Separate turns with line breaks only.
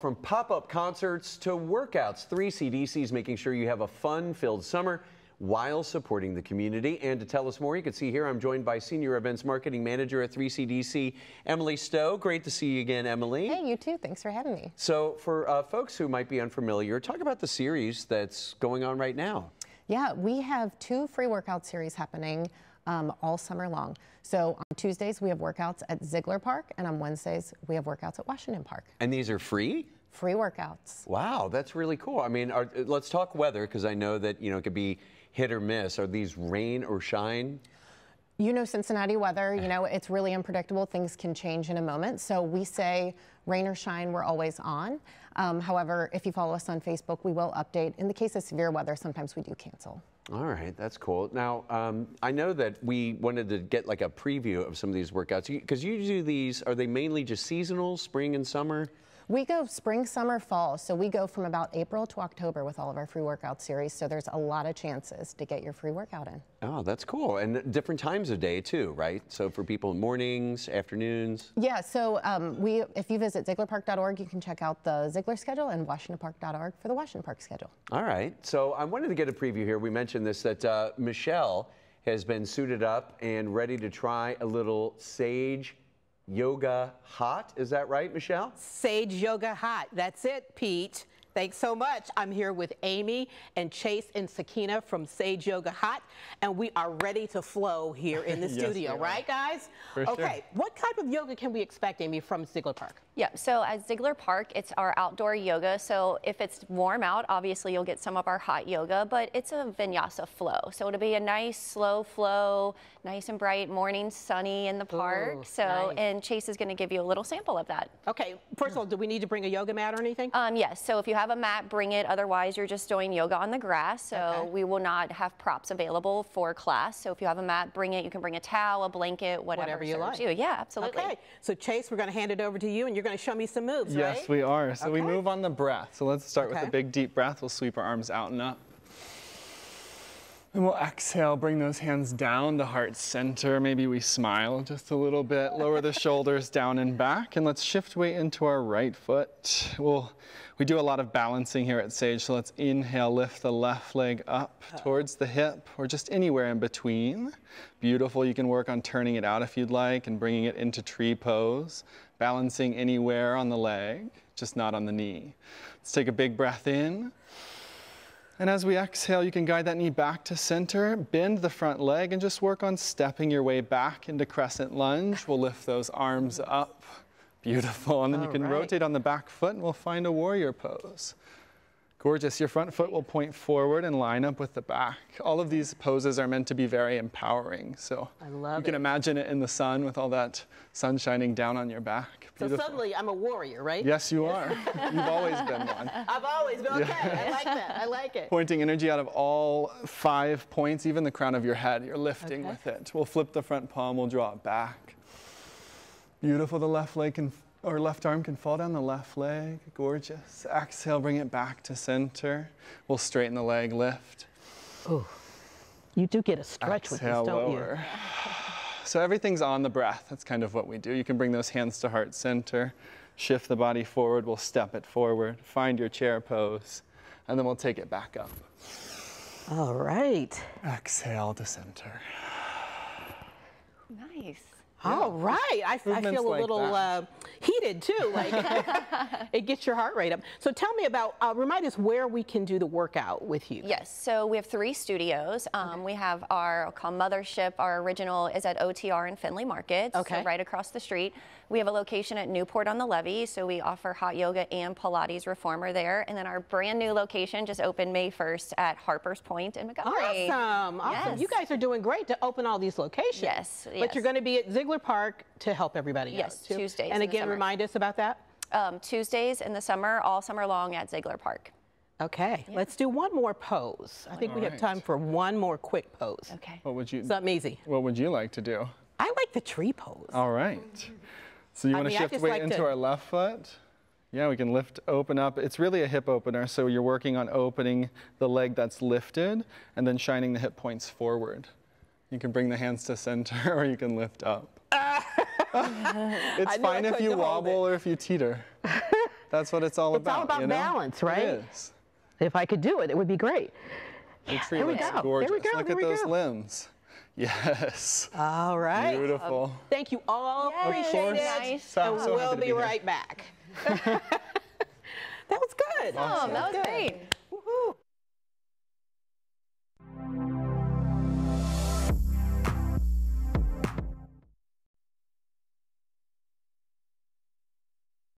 From pop-up concerts to workouts, 3CDC is making sure you have a fun-filled summer while supporting the community. And to tell us more, you can see here I'm joined by Senior Events Marketing Manager at 3CDC, Emily Stowe. Great to see you again, Emily.
Hey, you too. Thanks for having me.
So for uh, folks who might be unfamiliar, talk about the series that's going on right now.
Yeah, we have two free workout series happening um, all summer long. So on Tuesdays, we have workouts at Ziegler Park, and on Wednesdays, we have workouts at Washington Park.
And these are free?
Free workouts.
Wow, that's really cool. I mean, are, let's talk weather because I know that, you know, it could be hit or miss. Are these rain or shine?
You know Cincinnati weather, you know, it's really unpredictable. Things can change in a moment. So we say rain or shine, we're always on. Um, however, if you follow us on Facebook, we will update. In the case of severe weather, sometimes we do cancel.
All right, that's cool. Now, um, I know that we wanted to get like a preview of some of these workouts because you do these, are they mainly just seasonal, spring and summer?
We go spring, summer, fall. So we go from about April to October with all of our free workout series. So there's a lot of chances to get your free workout in.
Oh, that's cool. And different times of day too, right? So for people in mornings, afternoons?
Yeah, so um, we, if you visit ZieglerPark.org, you can check out the Ziegler schedule and WashingtonPark.org for the Washington Park schedule.
All right. So I wanted to get a preview here. We mentioned this that uh, Michelle has been suited up and ready to try a little sage Yoga Hot. Is that right, Michelle?
Sage Yoga Hot. That's it, Pete. Thanks so much. I'm here with Amy and Chase and Sakina from Sage Yoga Hot, and we are ready to flow here in the
yes,
studio, right, guys?
For
okay,
sure.
what type of yoga can we expect, Amy, from Ziegler Park?
Yeah, so at Ziegler Park, it's our outdoor yoga. So if it's warm out, obviously you'll get some of our hot yoga, but it's a vinyasa flow. So it'll be a nice slow flow, nice and bright morning, sunny in the park.
Ooh,
so,
nice.
and Chase is going to give you a little sample of that.
Okay, first of all, do we need to bring a yoga mat or anything?
Um, yes, so if you have a mat, bring it. Otherwise, you're just doing yoga on the grass. So
Okay.
we will not have props available for class. So if you have a mat, bring it. You can bring a towel, a blanket, whatever,
Whatever you
serves
like.
you. Yeah, absolutely.
Okay, so Chase, we're going to hand it over to you, and you're going to show me some moves,
Yes,
right?
we are. So we move on the breath. So let's start with a big deep breath. We'll sweep our arms out and up. And we'll exhale, bring those hands down to heart center. Maybe we smile just a little bit, lower the shoulders down and back, and let's shift weight into our right foot. We'll, we do a lot of balancing here at Sage, so let's inhale, lift the left leg up towards the hip or just anywhere in between. Beautiful, you can work on turning it out if you'd like and bringing it into tree pose, balancing anywhere on the leg, just not on the knee. Let's take a big breath in. And as we exhale, you can guide that knee back to center, bend the front leg, and just work on stepping your way back into crescent lunge. We'll lift those arms up. Beautiful. And then you can
right.
rotate on the back foot, and we'll find a warrior pose. Gorgeous. Your front foot will point forward and line up with the back. All of these poses are meant to be very empowering. So
I love
you can
it.
imagine it in the sun with all that sun shining down on your back.
So suddenly I'm a warrior, right?
Yes, you are. You've always been one.
I've always been okay. I like that. I like it.
Pointing energy out of all five points, even the crown of your head. You're lifting
Okay.
with it. We'll flip the front palm, we'll draw it back. Beautiful. The left leg can, or left arm can fall down the left leg. Gorgeous. Exhale, bring it back to center. We'll straighten the leg, lift. Oh.
You do get a stretch with this, don't you?
lower. So everything's on the breath. That's kind of what we do. You can bring those hands to heart center, shift the body forward. We'll step it forward, find your chair pose, and then we'll take it back up.
All right.
Exhale to center.
Nice.
All right. I, I feel a
like
little uh,
that.
Heated too. Like it gets your heart rate up. So tell me about, uh, remind us where we can do the workout with you.
Yes, so we have three studios. Um, We have our called Mothership. Our original is at OTR in Findlay Market, so
Okay.
right across the street. We have a location at Newport on the Levee, so we offer hot yoga and Pilates reformer there. And then our brand new location just opened May 1st at Harper's Point in Montgomery.
Awesome. Awesome.
Yes.
You guys are doing great to open all these locations.
Yes,
But you're going to be at Ziegler Park to help everybody
Yes,
else too.
Tuesdays
And again,
summer.
remind us about that.
Um, Tuesdays in the summer, all summer long at Ziegler Park.
Okay. Let's do one more pose. I think we have time for one more quick pose.
Okay.
What would you
Something easy.
What would you like to do?
I like the tree pose.
All right. So you want to shift weight
like
into
to-
our left foot? Yeah, we can lift, open up. It's really a hip opener, so you're working on opening the leg that's lifted and then shining the hip points forward. You can bring the hands to center or you can lift up. it's
I
fine if you wobble or if you teeter. That's what it's all
It's
about.
all about
you know?
balance, right?
It is.
If I could do it, it would be great.
The tree
we
looks
go. There we
gorgeous.
go,
Look
there
at
we
those
go.
limbs. Yes.
All right.
Beautiful.
Um, thank you all.
Yes,
Appreciate
very
it.
nice.
So-
and
so
we'll be
be
right back. that was good.
Oh, that was great.
Woo.